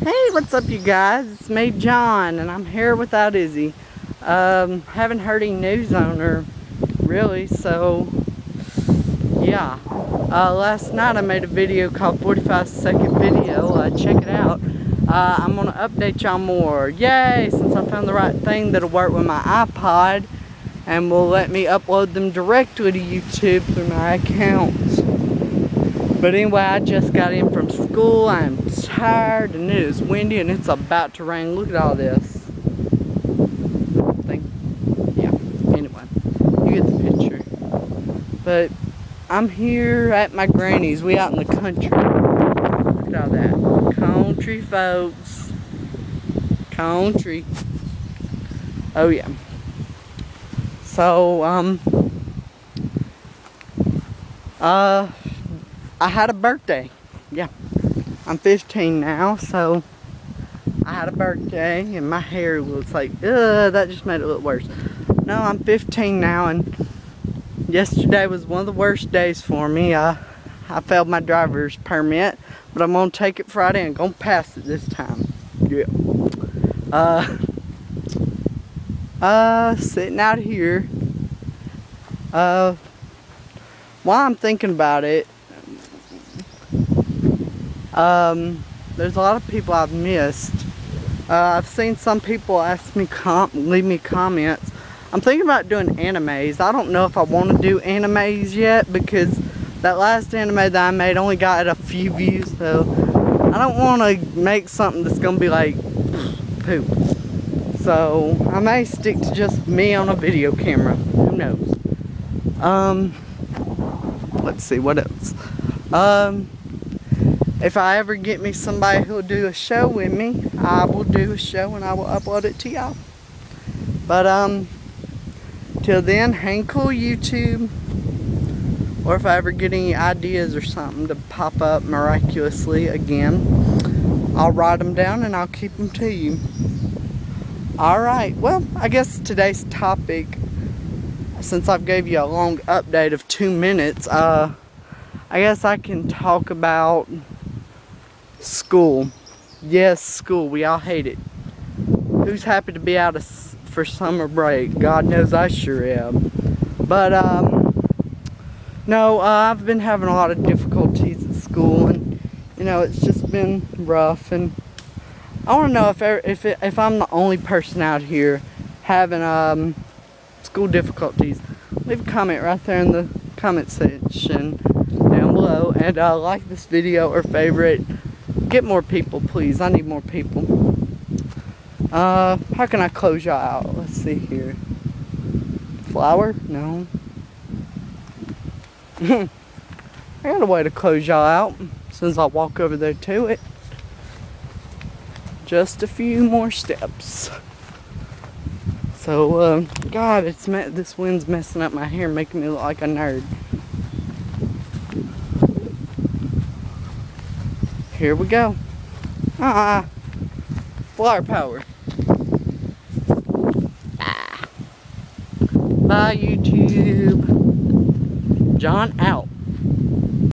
Hey, what's up you guys? It's me, John, and I'm here without Izzy. Um, haven't heard any news on her, really, so, yeah. Uh, last night I made a video called 45 second video. Uh, check it out. Uh, I'm going to update y'all more. Yay! Since I found the right thing that'll work with my iPod and will let me upload them directly to YouTube through my accounts. But anyway, I just got in from school. I'm tired and it is windy and it's about to rain. Look at all this. Think, yeah, anyway, you get the picture. But I'm here at my granny's. We out in the country. Look at all that. Country, folks. Country. Oh, yeah. So, um, uh, I had a birthday. Yeah. I'm 15 now, so I had a birthday and my hair looks like, ugh, that just made it look worse. No, I'm 15 now and yesterday was one of the worst days for me. I, I failed my driver's permit, but I'm gonna take it Friday and gonna pass it this time. Yeah. Uh, uh, sitting out here. Uh, while I'm thinking about it, um, there's a lot of people I've missed. Uh, I've seen some people ask me, leave me comments. I'm thinking about doing animes. I don't know if I want to do animes yet because that last anime that I made only got a few views, so I don't want to make something that's going to be like poop. So I may stick to just me on a video camera. Who knows? Um, let's see, what else? Um, if I ever get me somebody who'll do a show with me, I will do a show and I will upload it to y'all. But um, till then, hang cool YouTube. Or if I ever get any ideas or something to pop up miraculously again, I'll write them down and I'll keep them to you. Alright, well, I guess today's topic, since I've gave you a long update of two minutes, uh, I guess I can talk about School. Yes, school. We all hate it. Who's happy to be out of, for summer break? God knows I sure am. But, um, no, uh, I've been having a lot of difficulties at school and, you know, it's just been rough and I want to know if if it, if I'm the only person out here having um, school difficulties. Leave a comment right there in the comment section down below and uh, like this video or favorite Get more people, please. I need more people. Uh, how can I close y'all out? Let's see here. Flower? No. I got a way to close y'all out since I'll walk over there to it. Just a few more steps. So, uh, God, it's this wind's messing up my hair, making me look like a nerd. Here we go. Ah, flower power. Ah. Bye, YouTube. John out.